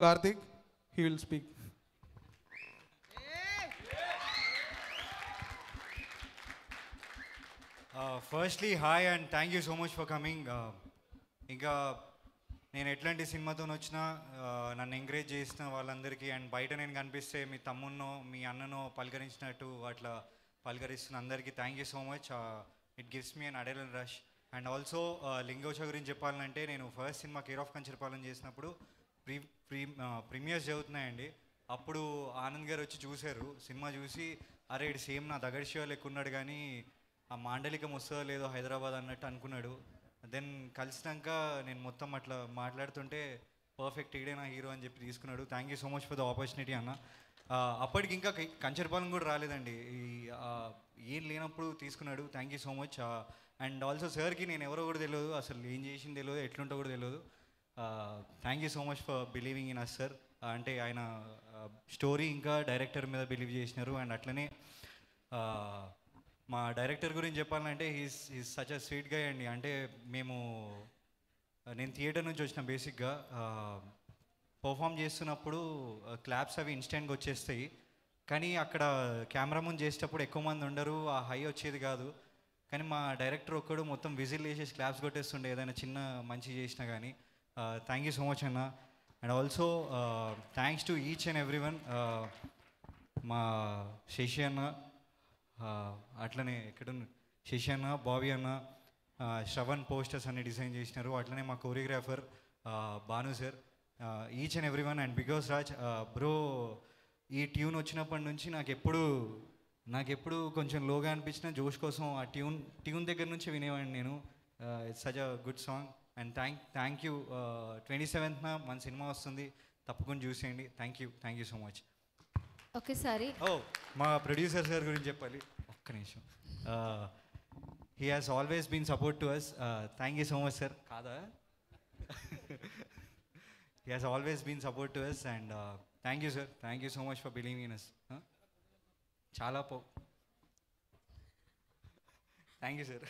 Karthik he will speak firstly hi and thank you so much for coming ఇంకా నేను ఎట్లాంటి సినిమాతో వచ్చినా uh, నన్ను ఎంకరేజ్ చేసిన వాళ్ళందరికీ అండ్ బయట నేను కనిపిస్తే మీ తమ్మున్నో మీ అన్ననో పలకరించినట్టు అట్లా పలకరిస్తున్న అందరికీ thank you so much it gives me an Adele rush and also లింగోచ గురించి చెప్పాలంటే నేను ఫస్ట్ సినిమా కేర్ ఆఫ్ కంచరపాలెం చేసినప్పుడు ప్రీ ప్రీ ప్రీమియర్స్ చదువుతున్నాయండి అప్పుడు ఆనంద్ గారు వచ్చి చూశారు. సినిమా చూసి అరే ఇటు సేమ్ నా దగ్గర షో లెక్క కానీ ఆ మాండలికం వస్తుందో లేదో హైదరాబాద్ అన్నట్టు అనుకున్నాడు. దెన్ కలిసినాక నేను మొత్తం అట్లా మాట్లాడుతుంటే పర్ఫెక్ట్ ఇడే నా హీరో అని చెప్పి తీసుకున్నాడు. Thank you so much for the opportunity అన్న. అప్పటికి ఇంకా కంచర్పాలెం కూడా రాలేదండి. ఈ ఏం లేనప్పుడు తీసుకున్నాడు. Thank you so much and also సార్కి నేను ఎవరో కూడా తెలియదు. అసలు ఏం చేసింది తెలియదు. ఎట్లుంటో కూడా తెలియదు. Thank you so much for believing in us sir అంటే ఆయన uh, స్టోరీ ఇంకా డైరెక్టర్ మీద బిలీవ్ చేసినారు. అండ్ అట్లనే uh, మా డైరెక్టర్ గురించి చెప్పాలంటే he's he's such a sweet guy అండి. అంటే మేము uh, నేను థియేటర్ నుంచి వచ్చిన బేసిక్గా పర్ఫామ్ చేస్తున్నప్పుడు క్లాప్స్ అవి ఇన్స్టెంట్గా వచ్చేస్తాయి. కానీ అక్కడ కెమెరా ముందు చేసేటప్పుడు ఎక్కువ మంది ఉండరు. ఆ హై వచ్చేది కాదు. కానీ మా డైరెక్టర్ ఒక్కడు మొత్తం విజిల్ వేసేసి క్లాప్స్ కొట్టేస్తుండే. ఏదైనా చిన్న మంచి చేసినా కానీ. థ్యాంక్ యూ సో మచ్ అన్న and also thanks to each and every one మా శశి అన్న అట్లనే ఎక్కడ శశి అన్న బాబీ అన్న శ్రవణ్ పోస్టర్స్ అన్ని డిజైన్ చేసినారు. అట్లనే మా choreographer Bhanu sir each and every one and because Raj bro ఈ ట్యూన్ వచ్చినప్పటి నుంచి నాకు ఎప్పుడు నాకు ఎప్పుడు కొంచెం లోగా అనిపించిన జోష్ కోసం ఆ ట్యూన్ ట్యూన్ దగ్గర నుంచి వినేవాడిని నేను. It's such a good song and thank thank you twenty సెవెంత్న మన సినిమా వస్తుంది. తప్పకుండా చూసేయండి thank you thank you so much ఒకేసారి. ఓ మా ప్రొడ్యూసర్ సార్ గురించి చెప్పాలి. ఒక్క నిమిషం. He has always been support to us thank you so much sir కాదా? He has always been support to us and thank you sir thank you so much for believing in us చాలా పో thank you sir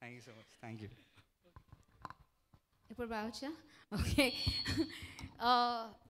thank you so much thank you Super voucher? Okay. uh,